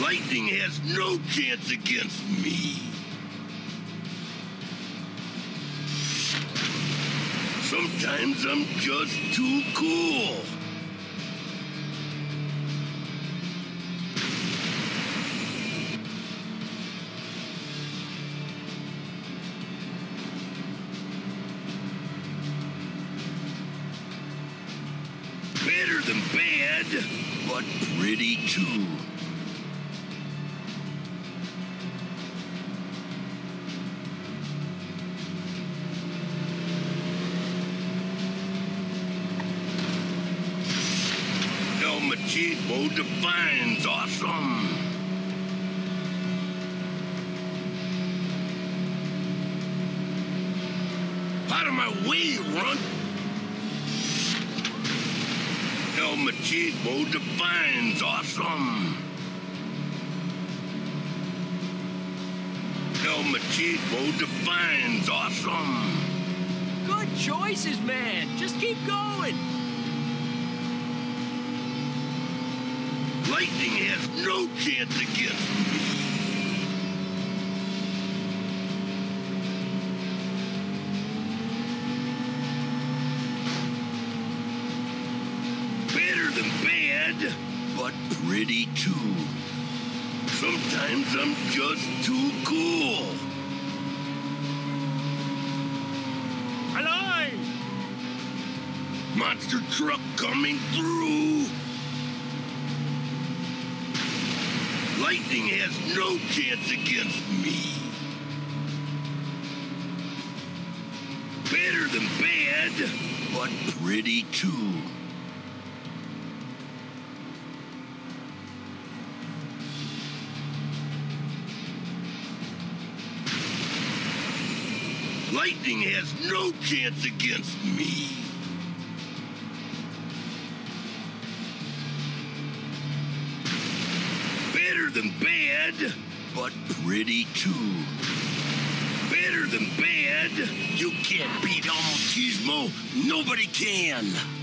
Lightning has no chance against me. Sometimes I'm just too cool. Better than bad, but pretty too. Machismo defines awesome. Out of my way, runt! El Machismo defines awesome. El Machismo defines awesome. Good choices, man. Just keep going. Lightning has no chance against me. Better than bad, but pretty too. Sometimes I'm just too cool. Alive! Monster truck coming through. Lightning has no chance against me. Better than bad, but pretty too. Lightning has no chance against me. Than bad, but pretty too. Better than bad. You can't beat El Machismo. Nobody can.